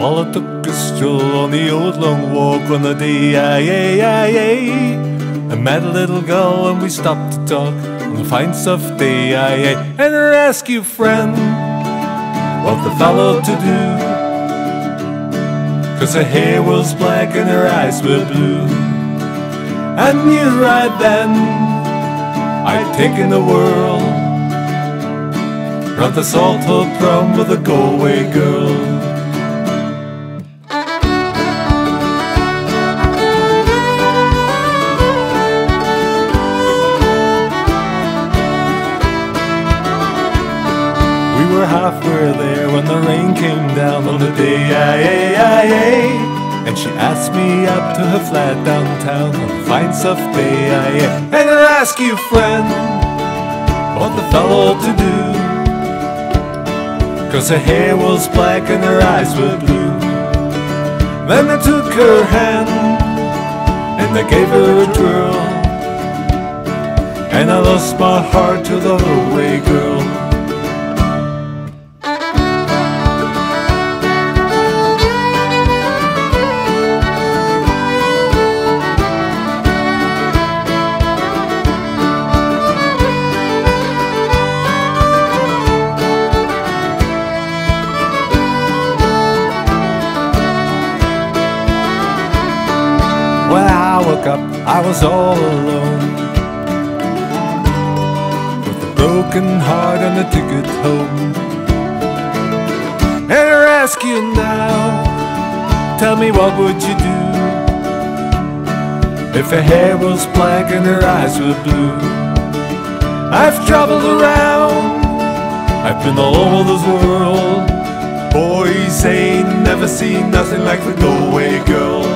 While I took a stroll on the old long walk on the day I, met a little girl and we stopped to talk on a fine soft I, and asked you friend what the fellow to do? Cause her hair was black and her eyes were blue. I knew right then I'd taken the world. Round the salt hole prom with a Galway girl We were there when the rain came down on the day. I, I, I, And she asked me up to her flat downtown on a fine soft day I, And I asked you friend what the fellow to do? Cause her hair was black and her eyes were blue. Then I took her hand and I gave her a twirl. And I lost my heart to the away girl woke up, I was all alone. With a broken heart and a ticket home. And I ask you now Tell me what would you do? If her hair was black and her eyes were blue. I've traveled around I've been all over this world. Boys ain't never seen nothing like the Galway girl